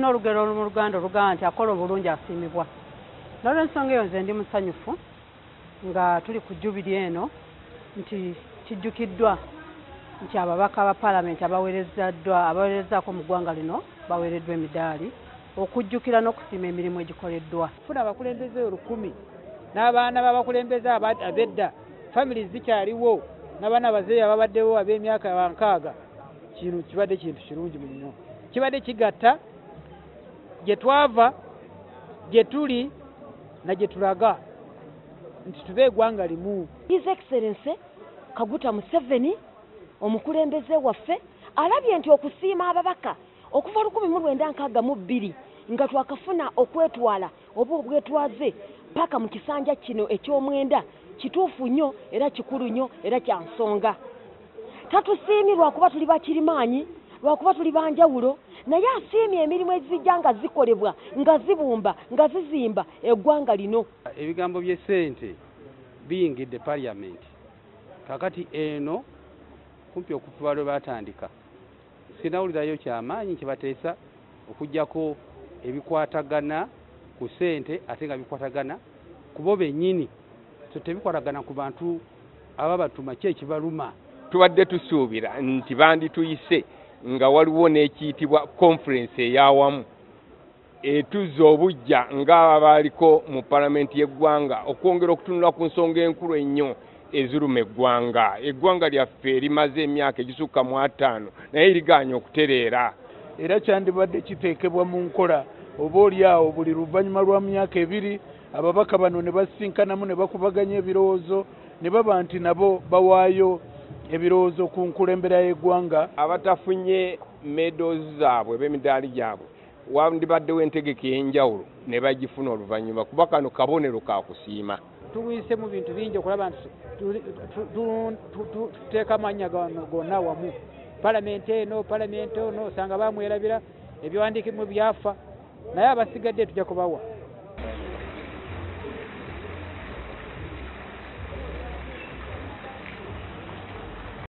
tulina olugero mu luganda olugamba nti akola obulungi asiimibwa. Nolwensonga eyo nze ndi musanyufu nga tuli ku jubiri eno nti kijjukiddwa nti ababaka ba paalamenti abaweerezaddwa abaweerezaako mu ggwanga lino baweereddwa emidaali okujjukira n'okusiima emirimu egikoleddwa. Funa abakulembeze olukumi n'abaana b'abakulembeze ab'edda famiri zikyaliwo n'abaana abazeeyi ababaddewo ab'emyaka bankaaga kino kibadde kintu kirungi nnyo kibadde kigatta gye twava gye tuli na gye tulaga. Nti tube eggwanga limu. His excellency kaguta museveni omukulembeze waffe alabye nti okusiima ababaka okuva lukumi mu lwenda nkaaga mu bbiri nga twakafuna okwetwala oba obwetwaze paka mu kisanja kino eky'omwenda kituufu nnyo era kikulu nnyo era kya nsonga. Tatusiimye lwakuba tuli bakirimaanyi lwakuba tuli banjawulo naye asiimye emirimu ezijja nga zikolebwa nga zibumba nga zizimba eggwanga lino. Ebigambo by'essente biyingidde paliyamenti kakati eno kumpi okuva lwe batandika sinawulirayo kyamaanyi kyebateesa okugjako ebikwatagana ku ssente ate nga bikwatagana ku bo bennyini. So tebikwatagana ku bantu aba batuma ki ekibaluma tubadde tusuubira nti bandituyise nga waliwo n'ekiyitibwa conference eyawamu. Etuzza obujja ng'aba baaliko mu palamenti y'eggwanga okwongera okutunula ku nsonga enkulu ennyo eziruma eggwanga. Eggwanga lyaffe limaze emyaka egisukka mu ataano naye ligaanye okutereera. Era kyandibadde kiteekebwa mu nkola oba oli awo buli luvannyuma lwa myaka ebiri ababaka bano ne basinkanamu ne bakubaganya ebirowoozo ne baba nti nabo bawaayo ebirowoozo ku nkulembera y'eggwanga. Abatafunye medos zaabwe b'emidaali gyabwe wandibaddewo entegeka ey'enjawulo ne bagifuna oluvannyuma kuba kano kabonero ka kusiima. Tuwise mu bintu bingi okulaba nti tuteeka amannya gano gonna wamu. Palamenti eno palamenti ono osanga bamwerabira ebiwandiikibwa byafa naye abasigadde tujja kubawa